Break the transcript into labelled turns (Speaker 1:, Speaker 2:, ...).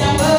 Speaker 1: Yeah.